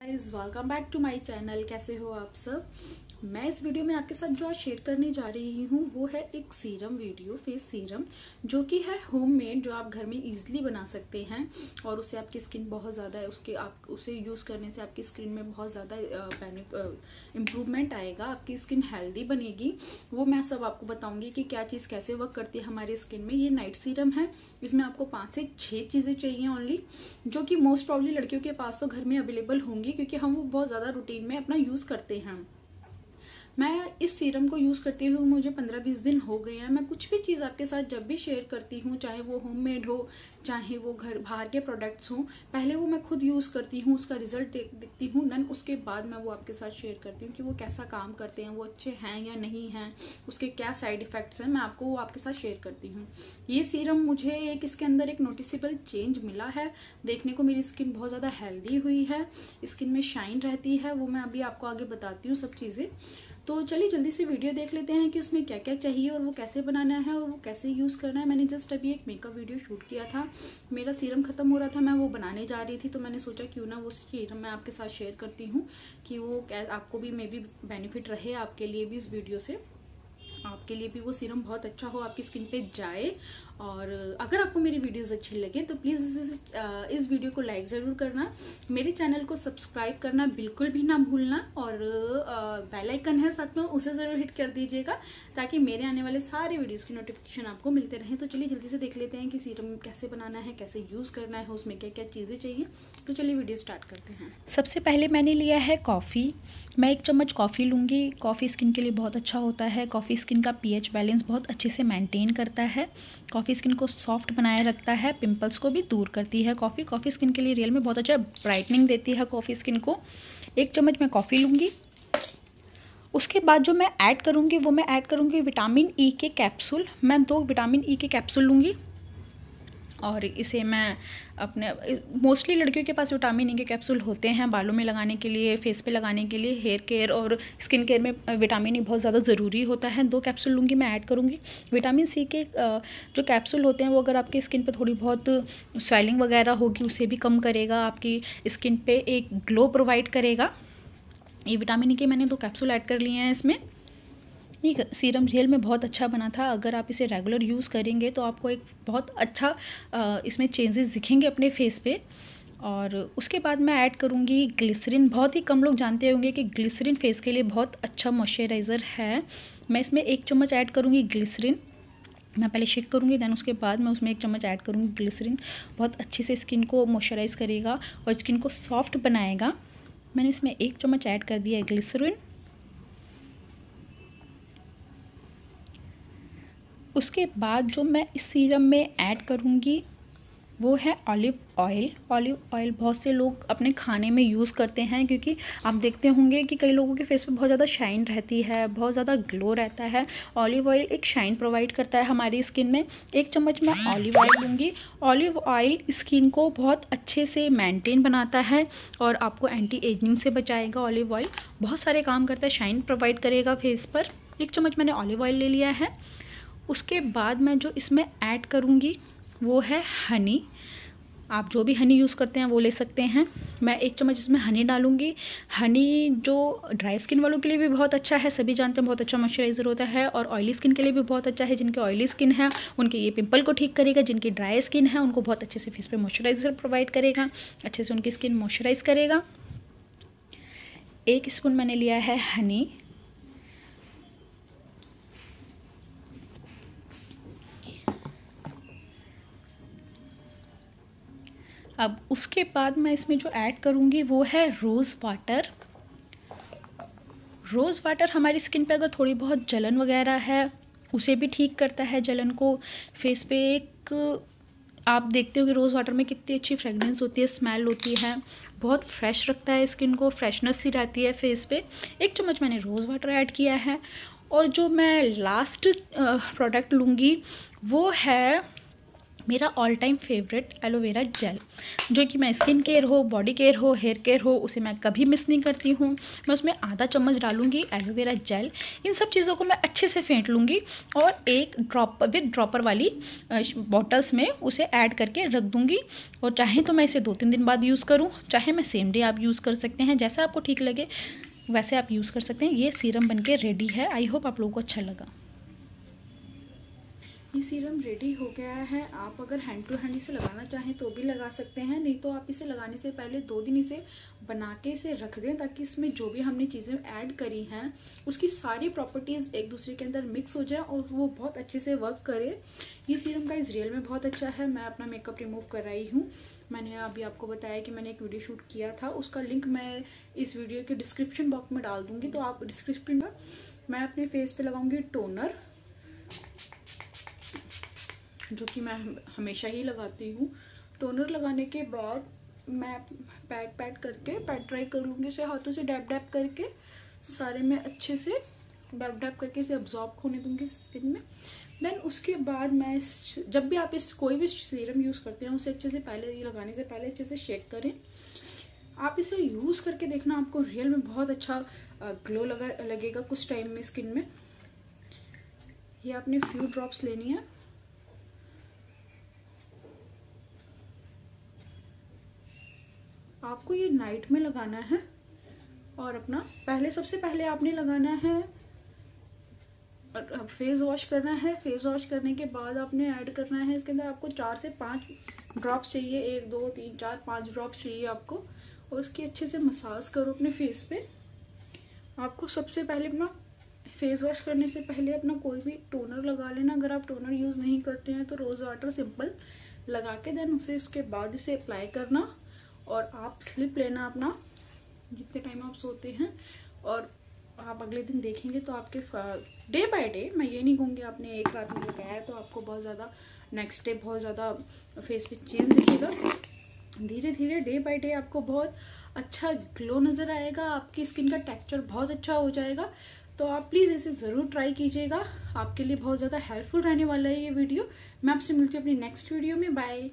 Guys welcome back to my channel कैसे हो आप सब? मैं इस वीडियो में आपके साथ जो आज शेयर करने जा रही हूँ, वो है एक सीरम वीडियो फेस सीरम जो कि है होममेड जो आप घर में इजीली बना सकते हैं और उससे आपकी स्किन बहुत ज़्यादा है। उसके आप, उसे यूज़ करने से आपकी स्किन में बहुत ज़्यादा इम्प्रूवमेंट आएगा, आपकी स्किन हेल्दी बनेगी। वो मैं सब आपको बताऊँगी कि क्या चीज़ कैसे वर्क करती है हमारी स्किन में। ये नाइट सीरम है। इसमें आपको पाँच से छः चीज़ें चाहिए ओनली जो कि मोस्ट प्रॉब्ली लड़कियों के पास तो घर में अवेलेबल होंगी क्योंकि हम वो बहुत ज़्यादा रूटीन में अपना यूज़ करते हैं। मैं इस सीरम को यूज़ करते हुए मुझे पंद्रह बीस दिन हो गए हैं। मैं कुछ भी चीज़ आपके साथ जब भी शेयर करती हूँ, चाहे वो होममेड हो, चाहे वो घर बाहर के प्रोडक्ट्स हों, पहले वो मैं खुद यूज़ करती हूँ, उसका रिज़ल्ट देख देखती हूँ देन उसके बाद मैं वो आपके साथ शेयर करती हूँ कि वो कैसा काम करते हैं, वो अच्छे हैं या नहीं हैं, उसके क्या साइड इफ़ेक्ट्स हैं, मैं आपको वो आपके साथ शेयर करती हूँ। ये सीरम मुझे एक, इसके अंदर एक नोटिसेबल चेंज मिला है। देखने को मेरी स्किन बहुत ज़्यादा हेल्दी हुई है स्किन में शाइन रहती है, वो मैं अभी आपको आगे बताती हूँ सब चीज़ें। तो चलिए जल्दी से वीडियो देख लेते हैं कि उसमें क्या क्या चाहिए और वो कैसे बनाना है और वो कैसे यूज़ करना है। मैंने जस्ट अभी एक मेकअप वीडियो शूट किया था। मेरा सीरम ख़त्म हो रहा था, मैं वो बनाने जा रही थी तो मैंने सोचा क्यों ना वो सीरम मैं आपके साथ शेयर करती हूँ कि वो आपको भी मे बी बेनिफिट रहे आपके लिए भी इस वीडियो से। आपके लिए भी वो सीरम बहुत अच्छा हो आपकी स्किन पे जाए। और अगर आपको मेरी वीडियोस अच्छी लगे तो प्लीज़ इस, इस वीडियो को लाइक ज़रूर करना। मेरे चैनल को सब्सक्राइब करना बिल्कुल भी ना भूलना और बेल आइकन है साथ में उसे ज़रूर हिट कर दीजिएगा ताकि मेरे आने वाले सारे वीडियोस की नोटिफिकेशन आपको मिलते रहें। तो चलिए जल्दी से देख लेते हैं कि सीरम कैसे बनाना है कैसे यूज़ करना है उसमें क्या क्या चीज़ें चाहिए। तो चलिए वीडियो स्टार्ट करते हैं। सबसे पहले मैंने लिया है कॉफ़ी मैं एक चम्मच कॉफ़ी लूँगी। कॉफ़ी स्किन के लिए बहुत अच्छा होता है। कॉफ़ी स्किन का पीएच बैलेंस बहुत अच्छे से मेंटेन करता है। कॉफ़ी स्किन को सॉफ्ट बनाए रखता है पिंपल्स को भी दूर करती है। कॉफ़ी कॉफ़ी स्किन के लिए रियल में बहुत अच्छा ब्राइटनिंग देती है कॉफ़ी स्किन को। एक चम्मच मैं कॉफ़ी लूँगी। उसके बाद जो मैं ऐड करूँगी, वो मैं ऐड करूँगी विटामिन ई के कैप्सूल मैं दो विटामिन ई के कैप्सूल लूँगी। और इसे मैं अपने मोस्टली लड़कियों के पास विटामिन ई के कैप्सूल होते हैं बालों में लगाने के लिए फेस पे लगाने के लिए हेयर केयर और स्किन केयर में विटामिन ई बहुत ज़्यादा ज़रूरी होता है। दो कैप्सूल लूँगी, मैं ऐड करूँगी। विटामिन सी के जो कैप्सूल होते हैं वो अगर आपकी स्किन पे थोड़ी बहुत स्वेलिंग वगैरह होगी, उसे भी कम करेगा, आपकी स्किन पर एक ग्लो प्रोवाइड करेगा। ये विटामिन ई के मैंने दो कैप्सूल ऐड कर लिए हैं इसमें। ये सीरम रियल में बहुत अच्छा बना था। अगर आप इसे रेगुलर यूज़ करेंगे तो आपको एक बहुत अच्छा इसमें चेंजेस दिखेंगे अपने फेस पे। और उसके बाद मैं ऐड करूँगी ग्लिसरीन बहुत ही कम लोग जानते होंगे कि ग्लिसरीन फेस के लिए बहुत अच्छा मॉइस्चराइज़र है। मैं इसमें एक चम्मच ऐड करूँगी ग्लिसरीन मैं पहले शेक करूँगी दैन उसके बाद मैं उसमें एक चम्मच ऐड करूँगी ग्लिसरीन बहुत अच्छे से स्किन को मॉइस्चराइज़ करेगा और स्किन को सॉफ्ट बनाएगा। मैंने इसमें एक चम्मच ऐड कर दिया है ग्लिसरीन उसके बाद जो मैं इस सीरम में ऐड करूँगी, वो है ऑलिव ऑयल ऑलिव ऑयल बहुत से लोग अपने खाने में यूज़ करते हैं क्योंकि आप देखते होंगे कि कई लोगों के फेस पे बहुत ज़्यादा शाइन रहती है, बहुत ज़्यादा ग्लो रहता है. ऑलिव ऑयल एक शाइन प्रोवाइड करता है हमारी स्किन में. एक चम्मच मैं ऑलिव ऑयल लूँगी. ऑलिव ऑयल स्किन को बहुत अच्छे से मेनटेन बनाता है और आपको एंटी एजिंग से बचाएगा ऑलिव ऑयल बहुत सारे काम करता है शाइन प्रोवाइड करेगा फेस पर. एक चम्मच मैंने ऑलिव ऑयल ले लिया है. उसके बाद मैं जो इसमें ऐड करूँगी, वो है हनी आप जो भी हनी यूज़ करते हैं, वो ले सकते हैं. मैं एक चम्मच इसमें हनी डालूँगी. हनी जो ड्राई स्किन वालों के लिए भी बहुत अच्छा है, सभी जानते हैं बहुत अच्छा मॉइस्चराइज़र होता है और ऑयली स्किन के लिए भी बहुत अच्छा है. जिनके ऑयली स्किन है, उनके ये पिंपल को ठीक करेगा. जिनकी ड्राई स्किन है, उनको बहुत अच्छे से फेस पे मॉइस्चराइज़र प्रोवाइड करेगा. अच्छे से उनकी स्किन मॉइस्चराइज़ करेगा. एक स्पून मैंने लिया है हनी अब उसके बाद मैं इसमें जो ऐड करूँगी वो है रोज़ वाटर रोज़ वाटर हमारी स्किन पे अगर थोड़ी बहुत जलन वगैरह है, उसे भी ठीक करता है जलन को. फेस पे एक, आप देखते हो कि रोज़ वाटर में कितनी अच्छी फ्रेगनेंस होती है स्मेल होती है. बहुत फ्रेश रखता है स्किन को फ्रेशनेस सी रहती है फेस पे. एक चम्मच मैंने रोज़ वाटर ऐड किया है. और जो मैं लास्ट प्रोडक्ट लूँगी वो है मेरा all time favourite aloe vera gel जो कि मैं स्किन केयर हो बॉडी केयर हो हेयर केयर हो, उसे मैं कभी मिस नहीं करती हूँ। मैं उसमें आधा चम्मच डालूँगी एलोवेरा जेल इन सब चीज़ों को मैं अच्छे से फेंट लूँगी और एक ड्रॉप विद ड्रॉपर वाली बॉटल्स में उसे ऐड करके रख दूँगी। और चाहे तो मैं इसे दो तीन दिन बाद यूज़ करूँ, चाहे मैं सेम डे आप यूज़ कर सकते हैं, जैसा आपको ठीक लगे, वैसे आप यूज़ कर सकते हैं। ये सीरम बन के रेडी है। आई होप आप लोगों को अच्छा लगा। ये सीरम रेडी हो गया है। आप अगर हैंड टू हैंड इसे लगाना चाहें तो भी लगा सकते हैं, नहीं तो आप इसे लगाने से पहले दो दिन इसे बना के इसे रख दें ताकि इसमें जो भी हमने चीज़ें ऐड करी हैं, उसकी सारी प्रॉपर्टीज़ एक दूसरे के अंदर मिक्स हो जाए और वो बहुत अच्छे से वर्क करे। ये सीरम का इस रियल में बहुत अच्छा है, मैं अपना मेकअप रिमूव कर रही हूँ। मैंने अभी आपको बताया कि मैंने एक वीडियो शूट किया था, उसका लिंक मैं इस वीडियो के डिस्क्रिप्शन बॉक्स में डाल दूँगी तो आप डिस्क्रिप्शन में मैं अपने फेस पे लगाऊँगी टोनर जो कि मैं हमेशा ही लगाती हूँ। टोनर लगाने के बाद मैं पैट पैट करके पैड ट्राई कर लूँगी इसे हाथों से डैप डैप करके। सारे में अच्छे से डैप डैप करके इसे अब्जॉर्ब होने दूँगी स्किन में। देन उसके बाद मैं जब भी आप इस कोई भी सीरम यूज़ करते हैं, उसे अच्छे से पहले, लगाने से पहले अच्छे से शेक करें। आप इसे यूज़ करके देखना आपको रियल में बहुत अच्छा ग्लो लगा, लगेगा कुछ टाइम में स्किन में। ये आपने फ्यू ड्रॉप्स लेनी है। आपको ये नाइट में लगाना है और अपना पहले, सबसे पहले आपने लगाना है फेस वॉश करना है। फेस वॉश करने के बाद आपने ऐड करना है, इसके अंदर आपको चार से पाँच ड्रॉप्स चाहिए। एक, दो, तीन, चार, पाँच ड्रॉप्स चाहिए आपको। और उसकी अच्छे से मसाज करो अपने फेस पे। आपको सबसे पहले अपना फेस वॉश करने से पहले अपना कोई भी टोनर लगा लेना। अगर आप टोनर यूज़ नहीं करते हैं तो रोज़ वाटर सिंपल लगा के देन उसे, उसके बाद इसे अप्लाई करना। और आप स्लिप लेना अपना, जितने टाइम आप सोते हैं। और आप अगले दिन देखेंगे तो आपके डे बाय डे मैं ये नहीं कहूँगी आपने एक रात में लगाया तो आपको बहुत ज़्यादा नेक्स्ट डे बहुत ज़्यादा फेस पे चेंज दिखेगा। धीरे धीरे डे बाय डे आपको बहुत अच्छा ग्लो नज़र आएगा, आपकी स्किन का टेक्सचर बहुत अच्छा हो जाएगा। तो आप प्लीज़ इसे ज़रूर ट्राई कीजिएगा। आपके लिए बहुत ज़्यादा हेल्पफुल रहने वाला है ये वीडियो मैं आपसे मिलती हूँ अपनी नेक्स्ट वीडियो में। बाय